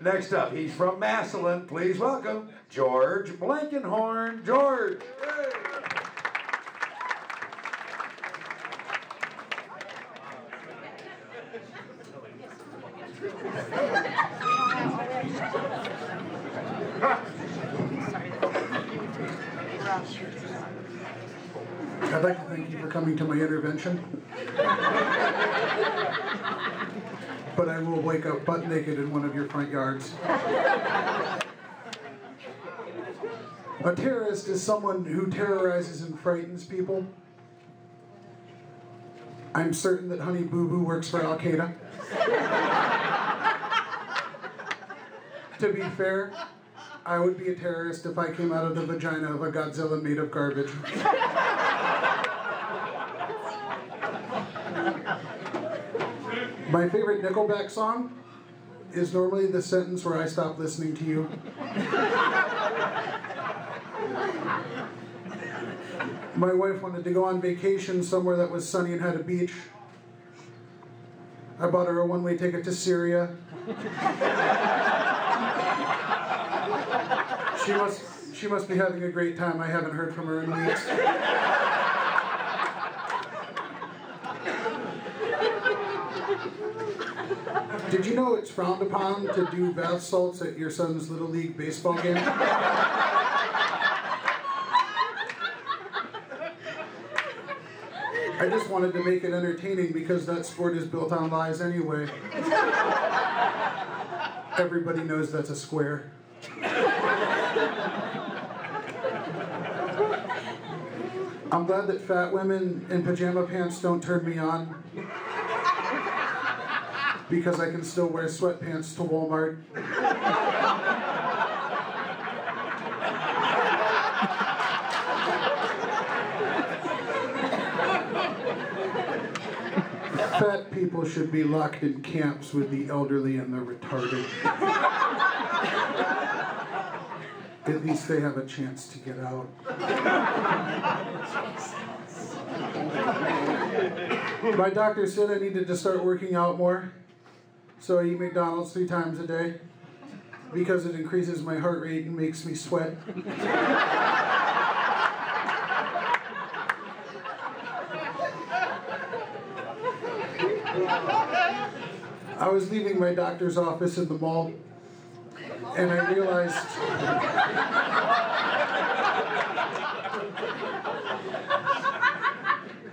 Next up, he's from Massillon. Please welcome George Blankenhorn. George. I'd like to thank you for coming to my intervention. but I will wake up butt naked in one of your front yards. A terrorist is someone who terrorizes and frightens people. I'm certain that Honey Boo Boo works for Al Qaeda. to be fair, I would be a terrorist if I came out of the vagina of a Godzilla made of garbage. My favorite Nickelback song is normally the sentence where I stop listening to you. My wife wanted to go on vacation somewhere that was sunny and had a beach. I bought her a one way ticket to Syria. she must she must be having a great time. I haven't heard from her in weeks. Did you know it's frowned upon to do bath salts at your son's Little League baseball game? I just wanted to make it entertaining because that sport is built on lies anyway. Everybody knows that's a square. I'm glad that fat women in pajama pants don't turn me on because I can still wear sweatpants to Walmart. Fat people should be locked in camps with the elderly and the retarded. At least they have a chance to get out. My doctor said I needed to start working out more, so I eat McDonald's three times a day because it increases my heart rate and makes me sweat. I was leaving my doctor's office in the mall, and I realized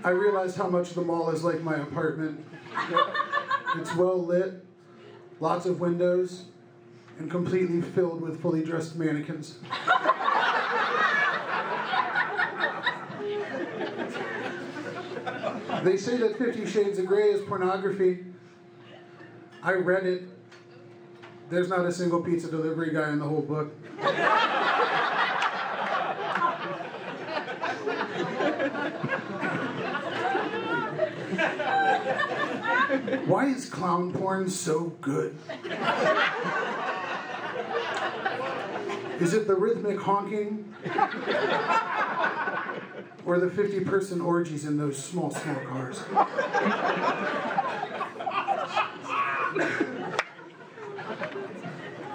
I realized how much the mall is like my apartment. It's well lit, lots of windows, and completely filled with fully dressed mannequins. They say that Fifty Shades of Grey is pornography. I read it. There's not a single pizza delivery guy in the whole book. Why is clown porn so good? Is it the rhythmic honking? Or the 50 person orgies in those small, small cars?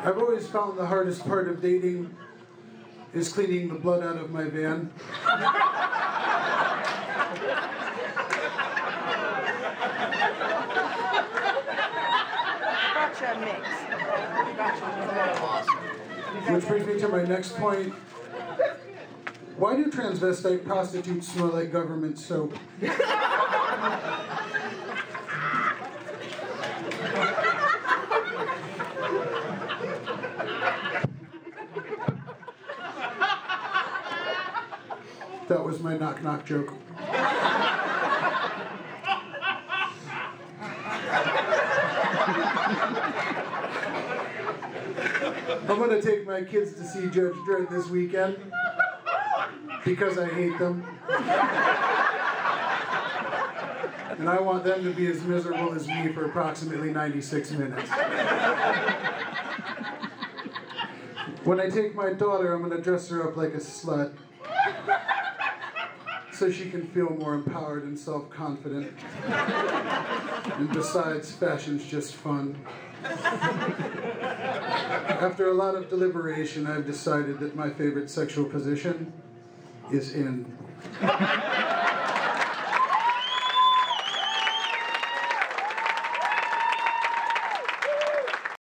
I've always found the hardest part of dating is cleaning the blood out of my van. Mix. Which brings me to my next point. Why do transvestite prostitutes smell like government soap? That was my knock knock joke. I'm gonna take my kids to see Judge Dredd this weekend because I hate them. And I want them to be as miserable as me for approximately 96 minutes. When I take my daughter, I'm gonna dress her up like a slut so she can feel more empowered and self confident. And besides, fashion's just fun. After a lot of deliberation, I've decided that my favorite sexual position is in.